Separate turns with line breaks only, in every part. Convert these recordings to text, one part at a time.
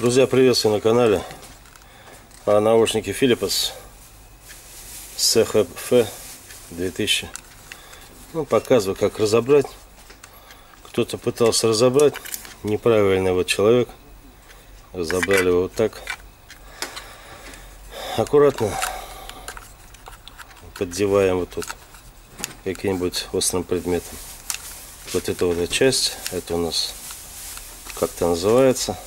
Друзья, приветствую на канале. А наушники Philips CHF 2000. Ну, показываю, как разобрать. Кто-то пытался разобрать. Неправильный вот человек. Разобрали его вот так. Аккуратно поддеваем вот тут каким-нибудь острым предметом. Вот эта вот часть, это у нас как-то называется.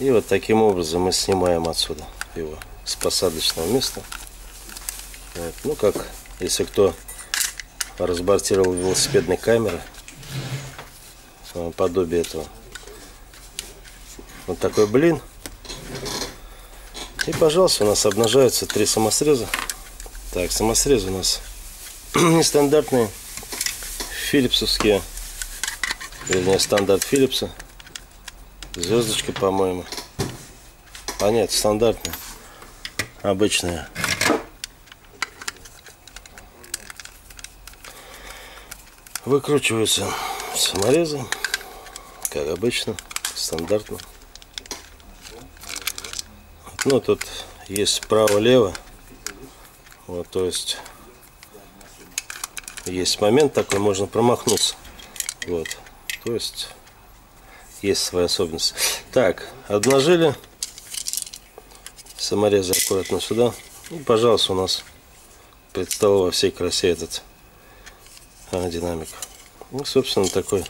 И вот таким образом мы снимаем отсюда его с посадочного места. Вот. Ну как, если кто разбортировал велосипедной камеры, подобие этого. Вот такой блин. И, пожалуйста, у нас обнажаются три самосреза. Так, самосрезы у нас нестандартные, филипсовские, вернее, стандарт Филипса. Звездочка, по-моему. А нет, стандартная. Обычная. Выкручиваются саморезы, как обычно, стандартно. Ну, тут есть справа-лево. Вот, то есть есть момент такой, можно промахнуться. Вот, то есть есть свои особенности. Так, обнажили. Саморезы аккуратно сюда. И, пожалуйста, у нас предстал во всей красе этот а, динамик. Ну, собственно, такое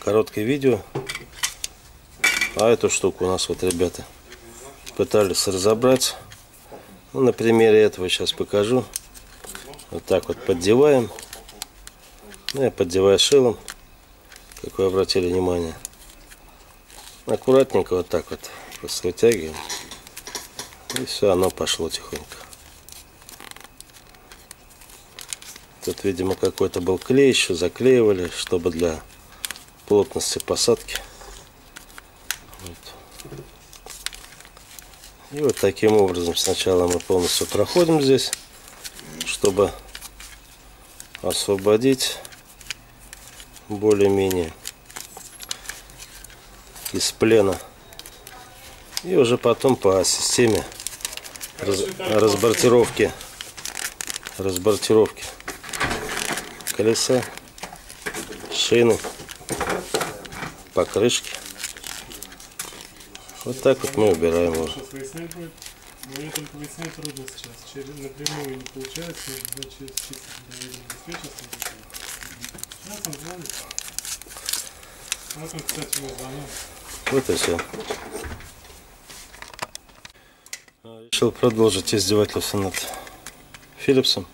короткое видео. А эту штуку у нас вот ребята пытались разобрать. Ну, на примере этого сейчас покажу. Вот так вот поддеваем. Ну, я поддеваю шилом, как вы обратили внимание. Аккуратненько вот так вот просто вытягиваем. И все, оно пошло тихонько. Тут, видимо, какой-то был клей, еще заклеивали, чтобы для плотности посадки. Вот. И вот таким образом сначала мы полностью проходим здесь, чтобы освободить более-менее из плена. И уже потом по системе раз, разбортировки разбортировки колеса, шины, покрышки. Вот так вот мы убираем его.
Мне только выяснять трудно сейчас. Через, напрямую не получается, значит, чисто обеспечился. Сейчас он звонит. Вот он, кстати, мой звонок.
Вот и все. Решил продолжить издевательство над Филлипсом.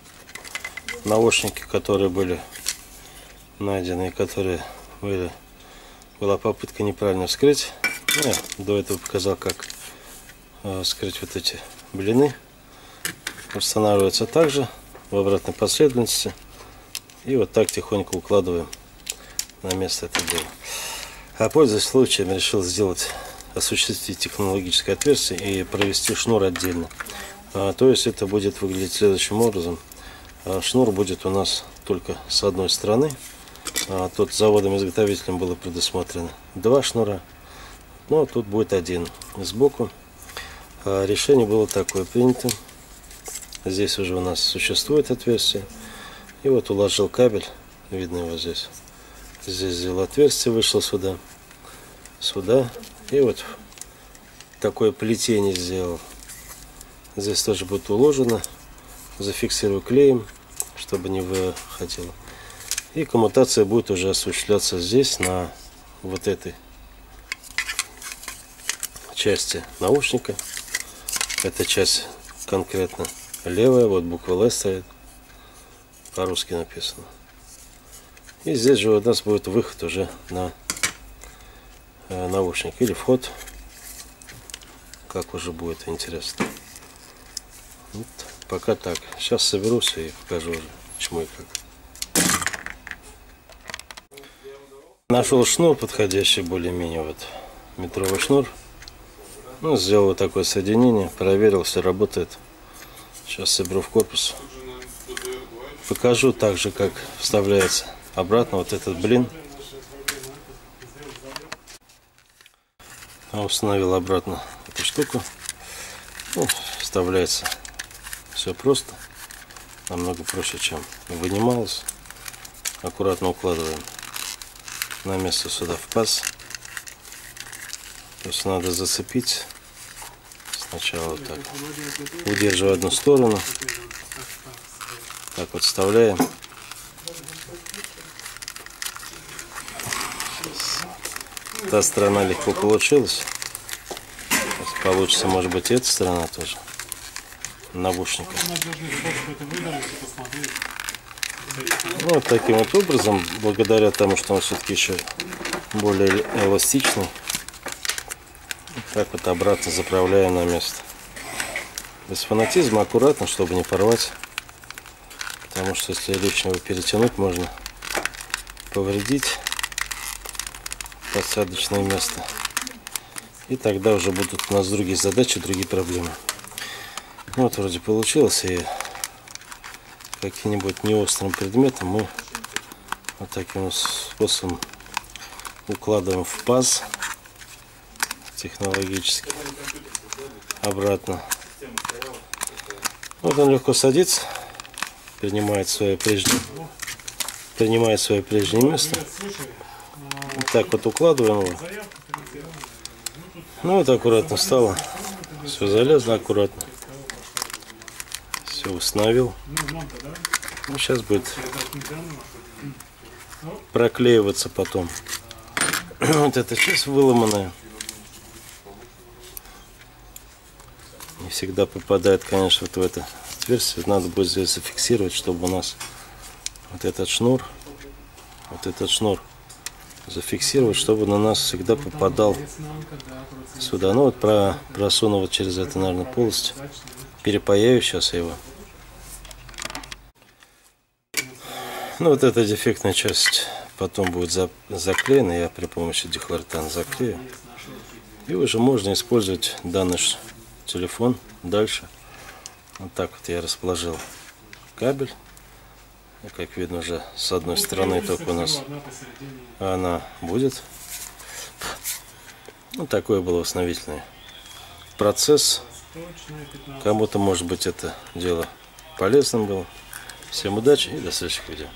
Наушники, которые были найдены, которые были, была попытка неправильно вскрыть. Ну, я до этого показал, как э, скрыть вот эти блины. Устанавливается также в обратной последовательности. И вот так тихонько укладываем на место это дело. А пользуясь случаем, решил сделать, осуществить технологическое отверстие и провести шнур отдельно. А, то есть это будет выглядеть следующим образом. А, шнур будет у нас только с одной стороны. А, тут заводом-изготовителем было предусмотрено два шнура. Но тут будет один сбоку. Решение было такое принято. Здесь уже у нас существует отверстие. И вот уложил кабель. Видно его здесь. Здесь сделал отверстие, вышел сюда, сюда. И вот такое плетение сделал. Здесь тоже будет уложено. Зафиксирую клеем, чтобы не выходило. И коммутация будет уже осуществляться здесь, на вот этой части наушника. Эта часть конкретно левая, вот буква Л стоит, по-русски написано. И здесь же у нас будет выход уже на э, наушник или вход, как уже будет интересно. Вот, пока так. Сейчас соберусь и покажу уже, чему и как. Нашел шнур подходящий более-менее вот метровый шнур. Ну, сделал вот такое соединение, проверил, все работает. Сейчас соберу в корпус. Покажу также, как вставляется обратно вот этот блин. А установил обратно эту штуку. Ну, вставляется все просто. Намного проще, чем вынималось. Аккуратно укладываем на место сюда в паз. То есть надо зацепить сначала вот так. Удерживая одну сторону. Так вот вставляем. Та сторона легко получилась. Получится, может быть, эта сторона тоже.
Посмотреть.
Ну, вот таким вот образом, благодаря тому, что он все-таки еще более эластичный, так вот обратно заправляем на место. Без фанатизма, аккуратно, чтобы не порвать. Потому что если лишнего перетянуть, можно повредить посадочное место. И тогда уже будут у нас другие задачи, другие проблемы. Ну, вот вроде получилось. И каким-нибудь неострым предметом мы вот таким способом укладываем в паз технологически обратно. Вот он легко садится, принимает свое прежнее, принимает свое прежнее место. Так вот укладываем его. Ну вот аккуратно стало. Все залезло аккуратно. Все установил.
Ну,
сейчас будет проклеиваться потом. Вот эта часть выломанная. Не всегда попадает, конечно, вот в это отверстие. Надо будет здесь зафиксировать, чтобы у нас вот этот шнур, вот этот шнур зафиксировать, чтобы на нас всегда попадал сюда. Ну вот про, просуну вот через это, наверное, полость. Перепаяю сейчас его. Ну вот эта дефектная часть потом будет за- заклеена. Я при помощи дехлортана заклею. И уже можно использовать данный телефон дальше. Вот так вот я расположил кабель. И, как видно уже с одной стороны только у нас она будет. Ну, такой был восстановительный процесс.
Точная 15.
Кому-то, может быть, это дело полезным было. Всем удачи и до следующих видео.